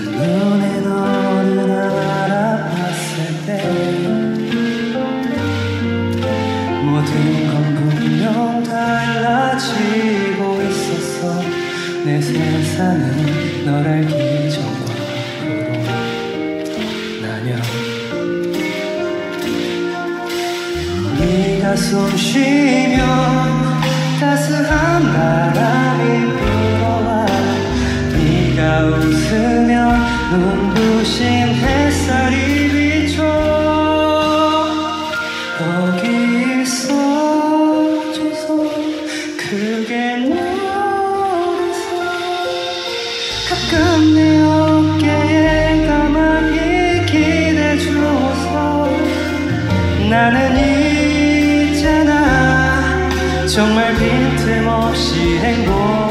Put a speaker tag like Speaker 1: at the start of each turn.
Speaker 1: 한눈에 너를 알아봤을 때 모든 건 분명 달라지고 있었어. 내 세상은 널 알기 전 숨 쉬면 따스한 바람이 불어와 네가 웃으면 눈부신 햇살이 비춰 거기 있어줘서 그게 너라서 가끔 내 어깨에 가만히 기대주어서 나는 정말 빈틈없이 행복